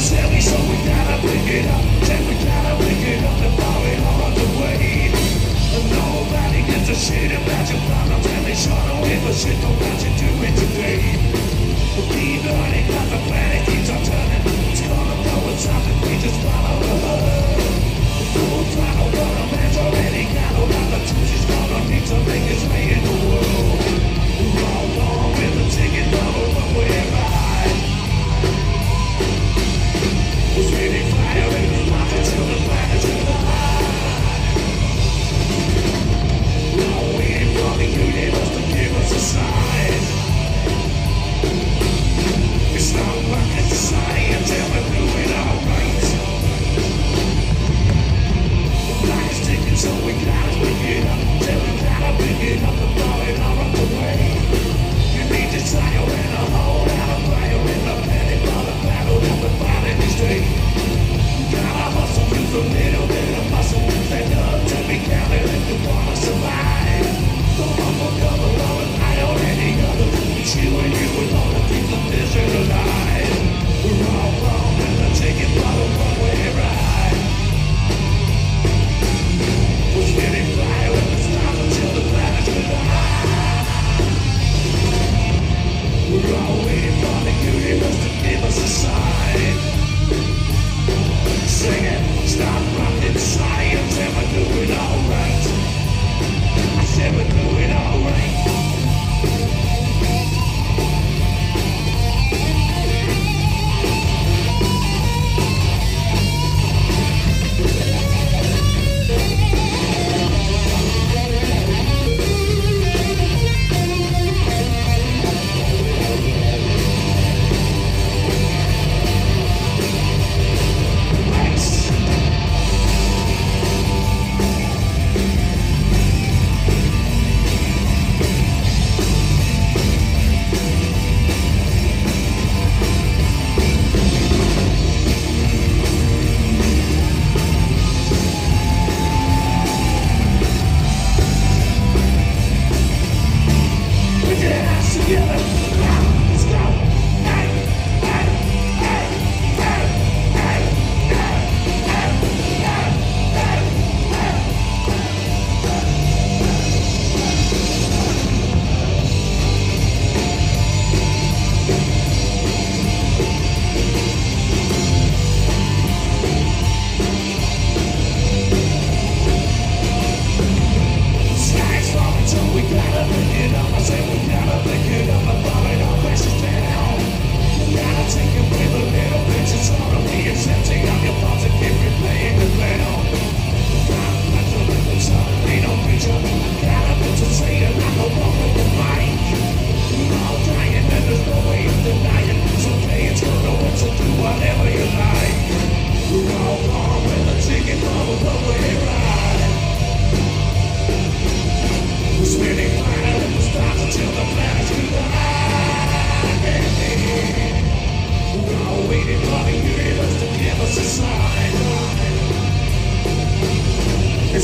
so we gotta pick it up. And we gotta pick it up and plow it the way. And nobody gives a shit about your problems, and they sure don't give a shit about you doing today. Be learning, cause the planet keeps on Thank you.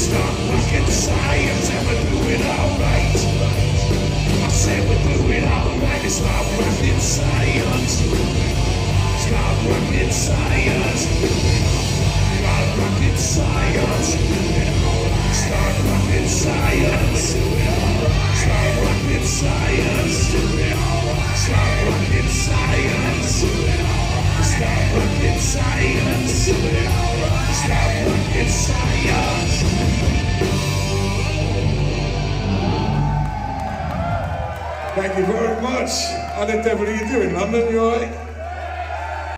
It's not rocket science, and we'll do it alright. I said we do it alright, it's not rocket science. Thank you very much. I didn't ever you do in London, you?